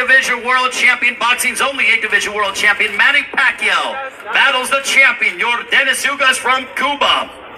Division World Champion, boxing's only eight Division World Champion, Manny Pacquiao battles the champion, your Dennis Ugas from Cuba.